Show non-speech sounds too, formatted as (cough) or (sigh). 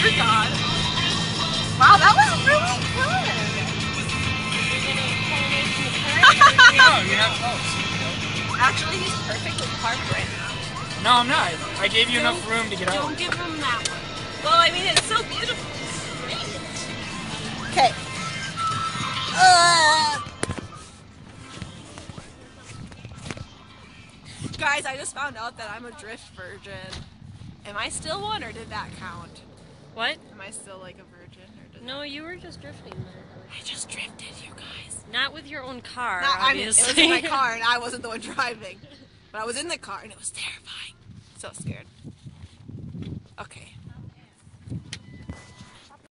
Gone. Wow, that was really good. No, you're not close. Actually, he's perfectly parked right now. No, I'm not. I gave you enough room to get out. Don't give him that one. Well, I mean, it's so beautiful. Okay. Uh. Guys, I just found out that I'm a drift virgin. Am I still one, or did that count? What? Am I still like a virgin? Or no, you were just drifting. I just drifted, you guys. Not with your own car, Not, obviously. I mean, it was my car, (laughs) and I wasn't the one driving. But I was in the car, and it was terrifying. So scared. Okay.